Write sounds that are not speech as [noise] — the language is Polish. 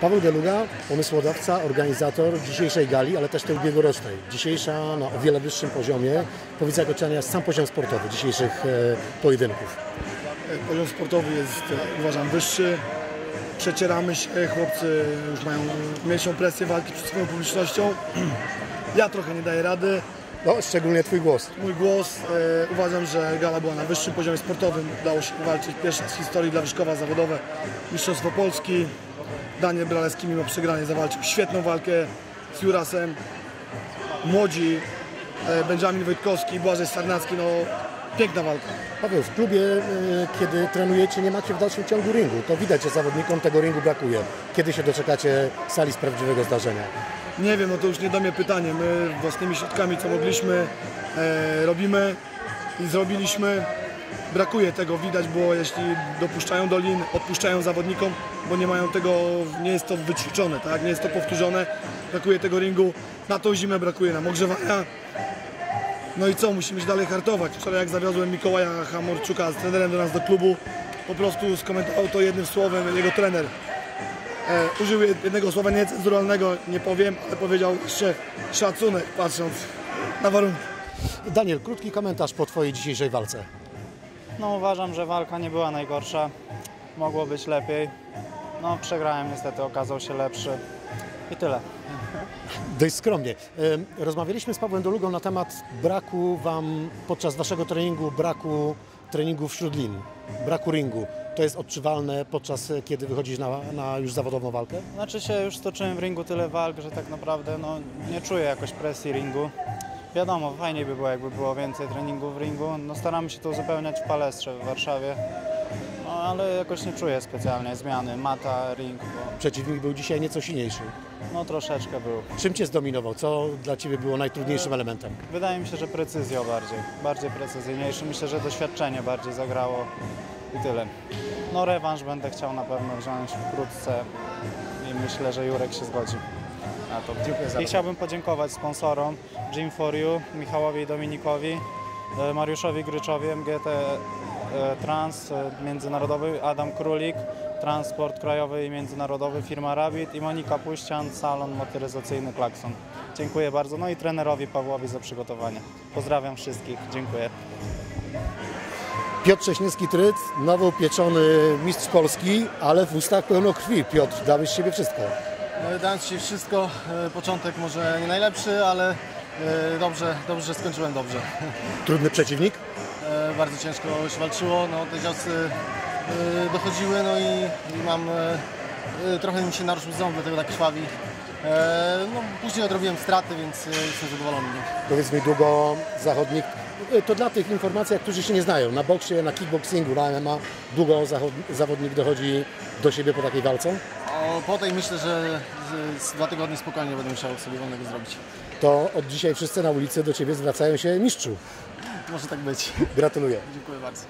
Paweł Deluga, pomysłodawca, organizator dzisiejszej gali, ale też tej ubiegłorocznej. Dzisiejsza na o wiele wyższym poziomie. Powiedz jak oceniasz sam poziom sportowy dzisiejszych e, pojedynków. Poziom sportowy jest, e, uważam, wyższy. Przecieramy się, chłopcy już mają mniejszą presję walki przed swoją publicznością. [clears throat] Ja trochę nie daję rady. No, szczególnie Twój głos. Mój głos, e, uważam, że gala była na wyższym poziomie sportowym. Udało się walczyć pierwszy raz w historii dla Wyszkowa zawodowe Mistrzostwo Polski. Daniel Bralewski mimo przegranej zawalczył świetną walkę z Jurasem. Młodzi, e, Benjamin Wojtkowski, Błażej Sarnacki, no piękna walka. Paweł, w klubie, e, kiedy trenujecie, nie macie w dalszym ciągu ringu. To widać, że zawodnikom tego ringu brakuje. Kiedy się doczekacie sali z prawdziwego zdarzenia? Nie wiem, no to już nie do mnie pytanie. My własnymi środkami, co mogliśmy, e, robimy i zrobiliśmy. Brakuje tego, widać było, jeśli dopuszczają do lin, odpuszczają zawodnikom, bo nie mają tego, nie jest to wyćwiczone, tak? nie jest to powtórzone. Brakuje tego ringu, na tą zimę brakuje nam ogrzewania. No i co, musimy się dalej hartować. Wczoraj jak zawiozłem Mikołaja Hamorczuka z trenerem do nas do klubu, po prostu skomentował to jednym słowem jego trener. E, użył jednego słowa niecenzuralnego, nie powiem, ale powiedział jeszcze szacunek, patrząc na warunki. Daniel, krótki komentarz po Twojej dzisiejszej walce. No uważam, że walka nie była najgorsza. Mogło być lepiej. No przegrałem niestety, okazał się lepszy. I tyle. Dość skromnie. Rozmawialiśmy z Pawłem Dolugą na temat braku Wam podczas Waszego treningu, braku treningu wśród lin, braku ringu. To jest odczuwalne podczas, e, kiedy wychodzisz na, na już zawodową walkę? Znaczy się już stoczyłem w ringu tyle walk, że tak naprawdę no, nie czuję jakoś presji ringu. Wiadomo, fajniej by było jakby było więcej treningu w ringu. No, staramy się to uzupełniać w palestrze w Warszawie. No, ale jakoś nie czuję specjalnie zmiany. Mata, ring, bo Przeciwnik był dzisiaj nieco silniejszy. no troszeczkę był. Czym Cię zdominował? Co dla Ciebie było najtrudniejszym elementem? Wydaje mi się, że precyzja bardziej, bardziej precyzyjniejszy. Myślę, że doświadczenie bardziej zagrało i tyle. No rewanż będę chciał na pewno wziąć wkrótce i myślę, że Jurek się zgodzi na to. Dziękuję za I chciałbym podziękować sponsorom Gym for You, Michałowi i Dominikowi, e, Mariuszowi Gryczowi, MGT e, Trans e, Międzynarodowy, Adam Królik, Transport Krajowy i Międzynarodowy, firma Rabbit i Monika Puścian, salon motoryzacyjny Klakson. Dziękuję bardzo. No i trenerowi Pawłowi za przygotowanie. Pozdrawiam wszystkich. Dziękuję. Piotr Cześniewski-Tryt, nowo upieczony mistrz Polski, ale w ustach pełno krwi. Piotr, dałeś z siebie wszystko. No, Dałem Ci wszystko, e, początek może nie najlepszy, ale e, dobrze, dobrze, że skończyłem dobrze. [laughs] Trudny przeciwnik? E, Bardzo ciężko się walczyło, no, te ciosy dochodziły, no i, i mam, trochę mi się naruszył ząb, dlatego tak krwawi. No, później odrobiłem straty, więc jestem zadowolony. Powiedz mi długo zachodnik. To dla tych informacji, którzy się nie znają. Na boksie, na kickboxingu, na MMA długo zachod- zawodnik dochodzi do siebie po takiej walce. O, po tej myślę, że z, z dwa tygodnie spokojnie będę musiał sobie wolnego zrobić. To od dzisiaj wszyscy na ulicy do Ciebie zwracają się mistrzu. Może tak być. Gratuluję. Dziękuję bardzo.